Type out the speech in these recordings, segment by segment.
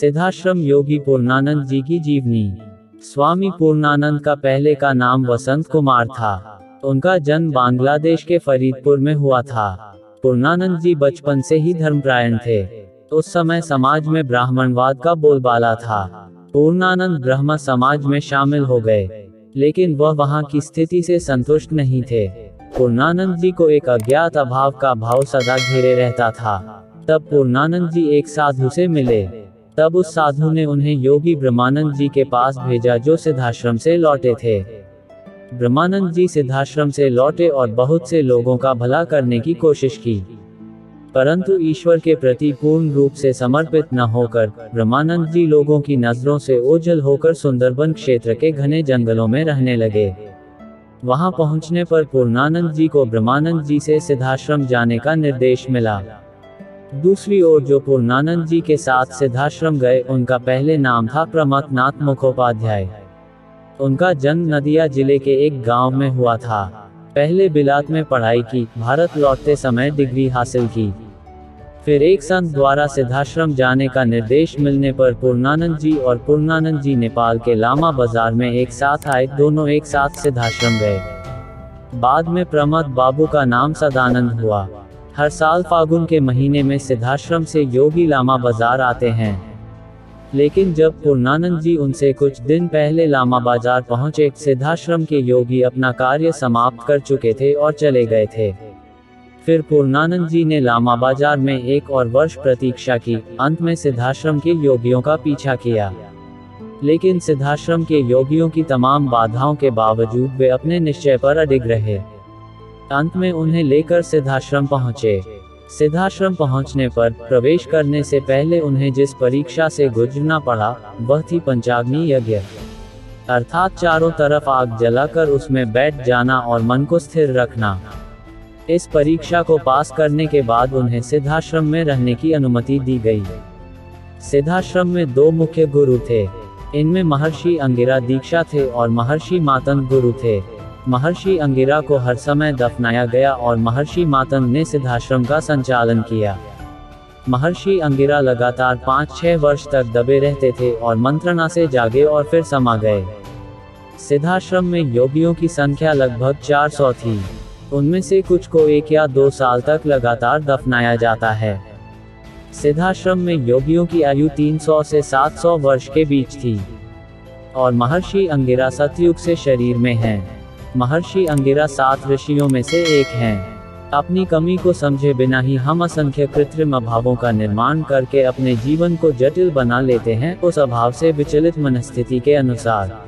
सिद्धाश्रम योगी पूर्णानंद जी की जीवनी। स्वामी पूर्णानंद का पहले का नाम वसंत कुमार था। उनका जन्म बांग्लादेश के फरीदपुर में हुआ था। पूर्णानंद जी बचपन से ही धर्मप्रायण थे। उस समय समाज में ब्राह्मणवाद का बोलबाला था। पूर्णानंद ब्रह्म समाज में शामिल हो गए। लेकिन वह वहाँ की स्थिति से संतुष्ट नहीं थे। पूर्णानंद जी को एक अज्ञात अभाव का भाव सदा घेरे रहता था। तब पूर्णानंद जी एक साधु से मिले। तब उस साधु ने उन्हें योगी ब्रह्मानंद जी के पास भेजा जो सिद्धाश्रम से लौटे थे। ब्रह्मानंद जी सिद्धाश्रम से लौटे और बहुत से लोगों का भला करने की कोशिश की। परंतु ईश्वर के प्रति पूर्ण रूप से समर्पित न होकर ब्रह्मानंद जी लोगों की नज़रों से ओझल होकर सुंदरबन क्षेत्र के घने जंगलों में रहने लगे। वहाँ पहुँचने पर पूर्णानंद जी को ब्रह्मानंद जी से सिद्धाश्रम जाने का निर्देश मिला। दूसरी ओर जो पूर्णानंद जी के साथ सिद्धाश्रम गए, उनका पहले नाम था प्रमथनाथ मुखोपाध्याय उनका जन्म नदिया ज़िले के एक गाँव में हुआ था। पहले बिलात में पढ़ाई की, भारत लौटते समय डिग्री हासिल की। फिर एक संत द्वारा सिद्धाश्रम जाने का निर्देश मिलने पर पूर्णानंद जी और पूर्णानंद जी नेपाल के लामा बाज़ार में एक साथ आए, दोनों एक साथ सिद्धाश्रम गए। बाद में प्रमद बाबू का नाम सदानंद हुआ। हर साल फागुन के महीने में सिद्धाश्रम से योगी लामा बाज़ार आते हैं। लेकिन जब पूर्णानंद जी उनसे कुछ दिन पहले लामा बाज़ार पहुँचे, सिद्धाश्रम के योगी अपना कार्य समाप्त कर चुके थे और चले गए थे। फिर पूर्णानंद जी ने लामा बाज़ार में एक और वर्ष प्रतीक्षा की, अंत में सिद्धाश्रम के योगियों का पीछा किया। लेकिन सिद्धाश्रम के योगियों की तमाम बाधाओं के बावजूद वे अपने निश्चय पर अडिग रहे। अंत में उन्हें लेकर सिद्धाश्रम पहुँचे। सिद्धाश्रम पहुँचने पर प्रवेश करने से पहले उन्हें जिस परीक्षा से गुजरना पड़ा, वह थी पंचाग्नि यज्ञ। अर्थात चारों तरफ़ आग जलाकर उसमें बैठ जाना और मन को स्थिर रखना। इस परीक्षा को पास करने के बाद उन्हें सिद्धाश्रम में रहने की अनुमति दी गई। सिद्धाश्रम में दो मुख्य गुरु थे। इनमें महर्षि अंगिरा दीक्षा थे और महर्षि मातंग गुरु थे। महर्षि अंगिरा को हर समय दफनाया गया और महर्षि मातंग ने सिद्धाश्रम का संचालन किया। महर्षि अंगिरा लगातार पाँच छह वर्ष तक दबे रहते थे और मंत्रणा से जागे और फिर समा गए। सिद्धाश्रम में योगियों की संख्या लगभग 400 थी। उनमें से कुछ को एक या दो साल तक लगातार दफनाया जाता है। सिद्धाश्रम में योगियों की आयु 300 से 700 वर्ष के बीच थी। और महर्षि अंगिरा सतयुग से शरीर में हैं। महर्षि अंगिरा सात ऋषियों में से एक हैं। अपनी कमी को समझे बिना ही हम असंख्य कृत्रिम अभावों का निर्माण करके अपने जीवन को जटिल बना लेते हैं उस अभाव से विचलित मनस्थिति के अनुसार।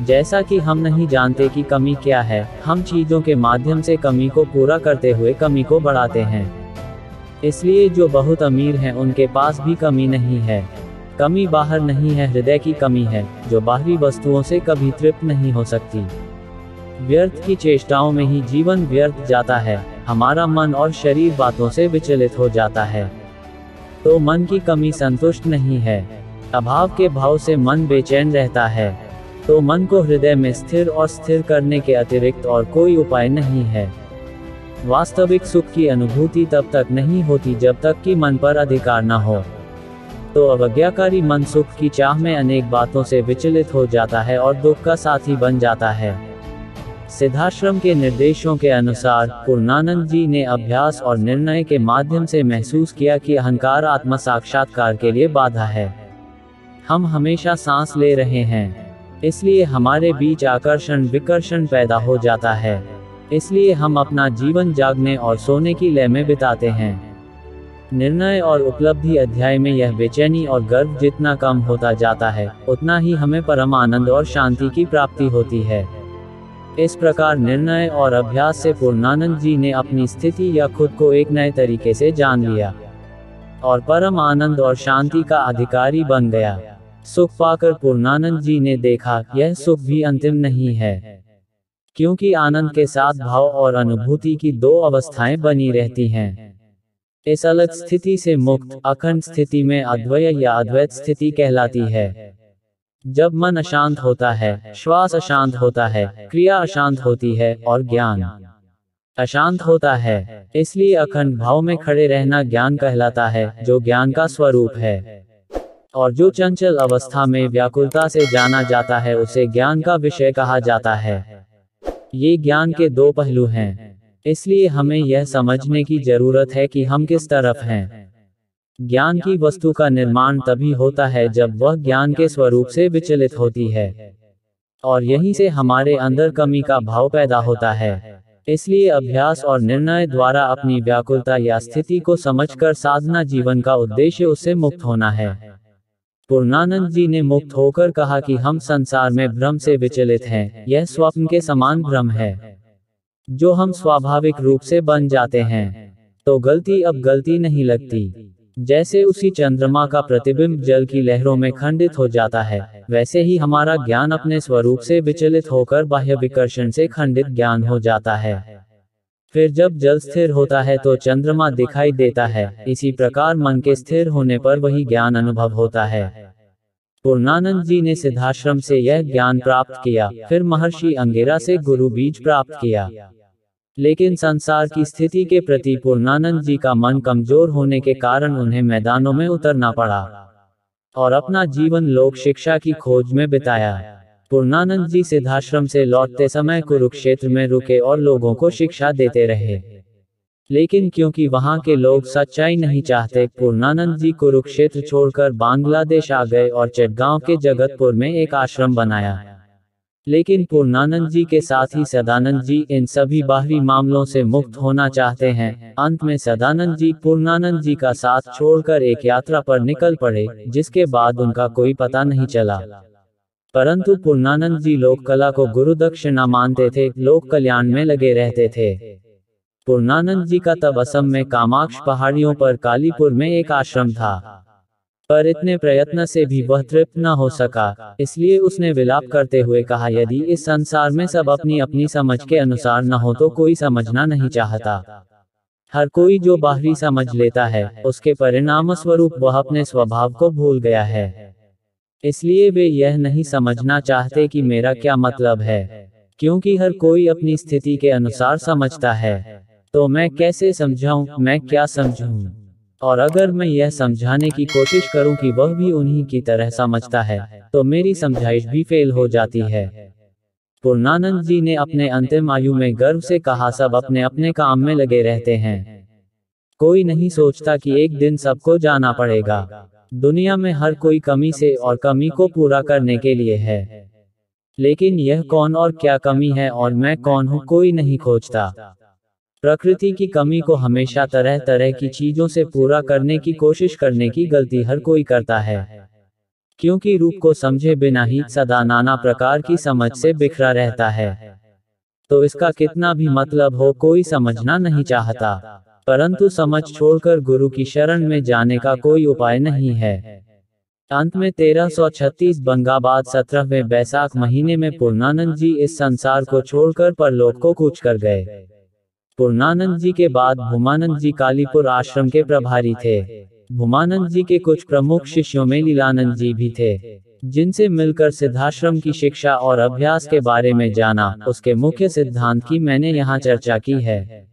जैसा कि हम नहीं जानते कि कमी क्या है, हम चीज़ों के माध्यम से कमी को पूरा करते हुए कमी को बढ़ाते हैं। इसलिए जो बहुत अमीर हैं, उनके पास भी कमी नहीं है। कमी बाहर नहीं है, हृदय की कमी है, जो बाहरी वस्तुओं से कभी तृप्त नहीं हो सकती। व्यर्थ की चेष्टाओं में ही जीवन व्यर्थ जाता है, हमारा मन और शरीर बातों से विचलित हो जाता है। तो मन की कमी संतुष्ट नहीं है, अभाव के भाव से मन बेचैन रहता है। तो मन को हृदय में स्थिर और स्थिर करने के अतिरिक्त और कोई उपाय नहीं है। वास्तविक सुख की अनुभूति तब तक नहीं होती जब तक कि मन पर अधिकार न हो। तो अवज्ञाकारी मन सुख की चाह में अनेक बातों से विचलित हो जाता है और दुख का साथी बन जाता है। सिद्धाश्रम के निर्देशों के अनुसार, पूर्णानंद जी ने अभ्यास और निर्णय के माध्यम से महसूस किया कि अहंकार आत्म साक्षात्कार के लिए बाधा है। हम हमेशा सांस ले रहे हैं। इसलिए हमारे बीच आकर्षण, विकर्षण पैदा हो जाता है। इसलिए हम अपना जीवन जागने और सोने की लय में बिताते हैं। निर्णय और उपलब्धि अध्याय में यह बेचैनी और गर्व जितना कम होता जाता है, उतना ही हमें परम आनंद और शांति की प्राप्ति होती है। इस प्रकार निर्णय और अभ्यास से पूर्णानंद जी ने अपनी स्थिति या खुद को एक नए तरीके से जान लिया। और परम आनंद और शांति का अधिकारी बन गया। सुख पाकर पूर्णानंद जी ने देखा, यह सुख भी अंतिम नहीं है। क्योंकि आनंद के साथ भाव और अनुभूति की दो अवस्थाएँ बनी रहती हैं। इस अलग स्थिति से मुक्त, अखंड स्थिति में अद्वय या अद्वैत स्थिति कहलाती है। जब मन अशांत होता है, श्वास अशांत होता है, क्रिया अशांत होती है और ज्ञान अशांत होता है। इसलिए अखंड भाव में खड़े रहना ज्ञान कहलाता है, जो ज्ञान का स्वरूप है। और जो चंचल अवस्था में व्याकुलता से जाना जाता है, उसे ज्ञान का विषय कहा जाता है। ये ज्ञान के दो पहलू हैं। इसलिए हमें यह समझने की ज़रूरत है कि हम किस तरफ़ हैं। ज्ञान की वस्तु का निर्माण तभी होता है जब वह ज्ञान के स्वरूप से विचलित होती है। और यहीं से हमारे अंदर कमी का भाव पैदा होता है। इसलिए अभ्यास और निर्णय द्वारा अपनी व्याकुलता या स्थिति को समझकर साधना जीवन का उद्देश्य उससे मुक्त होना है। पूर्णानंद जी ने मुक्त होकर कहा कि हम संसार में भ्रम से विचलित हैं, यह स्वप्न के समान भ्रम है। जो हम स्वाभाविक रूप से बन जाते हैं तो गलती अब गलती नहीं लगती। जैसे उसी चंद्रमा का प्रतिबिंब जल की लहरों में खंडित हो जाता है, वैसे ही हमारा ज्ञान अपने स्वरूप से विचलित होकर बाह्य विकर्षण से खंडित ज्ञान हो जाता है। फिर जब जल स्थिर होता है तो चंद्रमा दिखाई देता है, इसी प्रकार मन के स्थिर होने पर वही ज्ञान अनुभव होता है। पूर्णानंद जी ने सिद्धाश्रम से यह ज्ञान प्राप्त किया, फिर महर्षि अंगेरा से गुरु बीज प्राप्त किया। लेकिन संसार की स्थिति के प्रति पूर्णानंद जी का मन कमज़ोर होने के कारण उन्हें मैदानों में उतरना पड़ा और अपना जीवन लोक शिक्षा की खोज में बिताया। पूर्णानंद जी सिद्धाश्रम से लौटते समय कुरुक्षेत्र में रुके और लोगों को शिक्षा देते रहे। लेकिन क्योंकि वहाँ के लोग सच्चाई नहीं चाहते, पूर्णानंद जी कुरुक्षेत्र छोड़कर बांग्लादेश आ गए और चटगांव के जगतपुर में एक आश्रम बनाया। लेकिन पूर्णानंद जी के साथ ही सदानंद जी इन सभी बाहरी मामलों से मुक्त होना चाहते हैं। अंत में सदानंद जी पूर्णानंद जी का साथ छोड़कर एक यात्रा पर निकल पड़े, जिसके बाद उनका कोई पता नहीं चला। परंतु पूर्णानंद जी लोक कला को गुरु दक्षिणा मानते थे लोक कल्याण में लगे रहते थे। पूर्णानंद जी का तब असम में कामाक्ष पहाड़ियों पर कालीपुर में एक आश्रम था। पर इतने प्रयत्न से भी वह तृप्त न हो सका। इसलिए उसने विलाप करते हुए कहा, यदि इस संसार में सब अपनी अपनी समझ के अनुसार न हो तो कोई समझना नहीं चाहता। हर कोई जो बाहरी समझ लेता है, उसके परिणाम स्वरूप वह अपने स्वभाव को भूल गया है। इसलिए वे यह नहीं समझना चाहते कि मेरा क्या मतलब है। क्योंकि हर कोई अपनी स्थिति के अनुसार समझता है। तो मैं कैसे समझाऊं, मैं क्या समझूं? और अगर मैं यह समझाने की कोशिश करूँ कि वह भी उन्हीं की तरह समझता है तो मेरी समझाइश भी फेल हो जाती है। पूर्णानंद जी ने अपने अंतिम आयु में गर्व से कहा, सब अपने अपने काम में लगे रहते हैं। कोई नहीं सोचता कि एक दिन सबको जाना पड़ेगा। दुनिया में हर कोई कमी से और कमी को पूरा करने के लिए है। लेकिन यह कौन और क्या कमी है और मैं कौन हूँ, कोई नहीं खोजता। प्रकृति की कमी को हमेशा तरह तरह की चीज़ों से पूरा करने की कोशिश करने की गलती हर कोई करता है। क्योंकि रूप को समझे बिना ही सदा नाना प्रकार की समझ से बिखरा रहता है। तो इसका कितना भी मतलब हो कोई समझना नहीं चाहता। परंतु समझ छोड़कर गुरु की शरण में जाने का कोई उपाय नहीं है। अंत में तेरह सौ छत्तीस बंगाबाद सत्रहवें बैसाख महीने में पूर्णानंद जी इस संसार को छोड़कर परलोक को कूच कर गए। पूर्णानंद जी के बाद भूमानंद जी कालीपुर आश्रम के प्रभारी थे। भूमानंद जी के कुछ प्रमुख शिष्यों में लीलानंद जी भी थे, जिनसे मिलकर सिद्धाश्रम की शिक्षा और अभ्यास के बारे में जाना, उसके मुख्य सिद्धांत की मैंने यहाँ चर्चा की है।